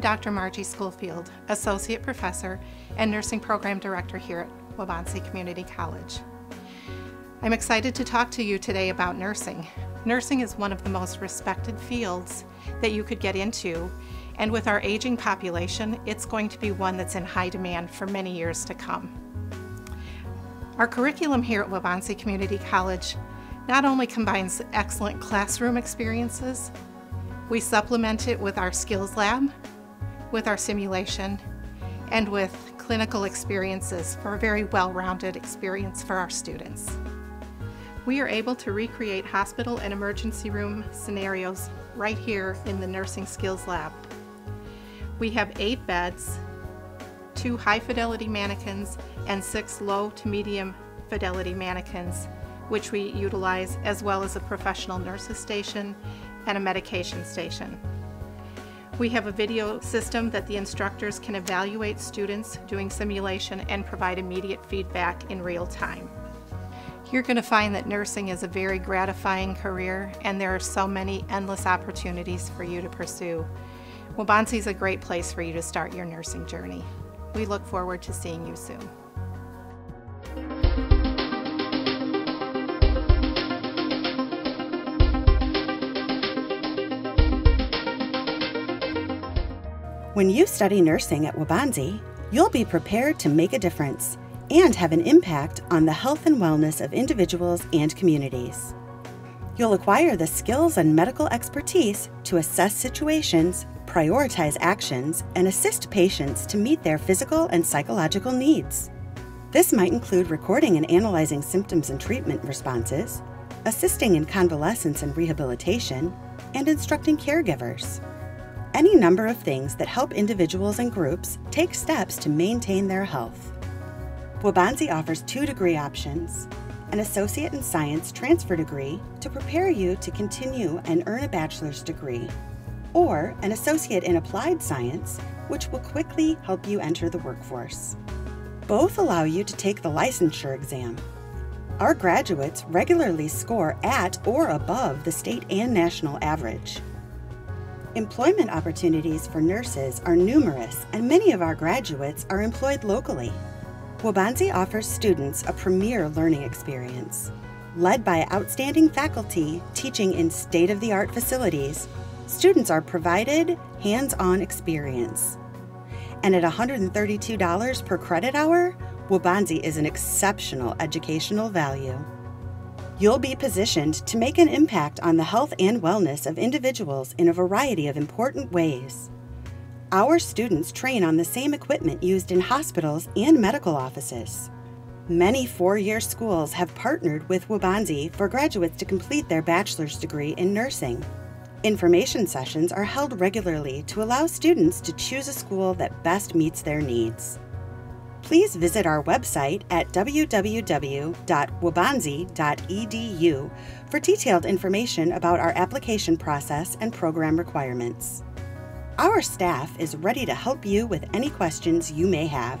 Dr. Margie Schoolfield, Associate Professor and Nursing Program Director here at Waubonsee Community College. I'm excited to talk to you today about nursing. Nursing is one of the most respected fields that you could get into, and with our aging population, it's going to be one that's in high demand for many years to come. Our curriculum here at Waubonsee Community College not only combines excellent classroom experiences, we supplement it with our skills lab, with our simulation, and with clinical experiences for a very well-rounded experience for our students. We are able to recreate hospital and emergency room scenarios right here in the Nursing Skills Lab. We have eight beds, two high fidelity mannequins, and six low to medium fidelity mannequins, which we utilize as well as a professional nurses station and a medication station. We have a video system that the instructors can evaluate students doing simulation and provide immediate feedback in real time. You're going to find that nursing is a very gratifying career and there are so many endless opportunities for you to pursue. Waubonsee is a great place for you to start your nursing journey. We look forward to seeing you soon. When you study nursing at Waubonsee, you'll be prepared to make a difference and have an impact on the health and wellness of individuals and communities. You'll acquire the skills and medical expertise to assess situations, prioritize actions, and assist patients to meet their physical and psychological needs. This might include recording and analyzing symptoms and treatment responses, assisting in convalescence and rehabilitation, and instructing caregivers any number of things that help individuals and groups take steps to maintain their health. Waubonsee offers two degree options an Associate in Science transfer degree to prepare you to continue and earn a bachelor's degree, or an Associate in Applied Science, which will quickly help you enter the workforce. Both allow you to take the licensure exam. Our graduates regularly score at or above the state and national average. Employment opportunities for nurses are numerous, and many of our graduates are employed locally. Waubonsee offers students a premier learning experience. Led by outstanding faculty teaching in state of the art facilities, students are provided hands on experience. And at $132 per credit hour, Waubonsee is an exceptional educational value. You'll be positioned to make an impact on the health and wellness of individuals in a variety of important ways. Our students train on the same equipment used in hospitals and medical offices. Many four year schools have partnered with Waubonsee for graduates to complete their bachelor's degree in nursing. Information sessions are held regularly to allow students to choose a school that best meets their needs please visit our website at www.waubonsee.edu for detailed information about our application process and program requirements. Our staff is ready to help you with any questions you may have.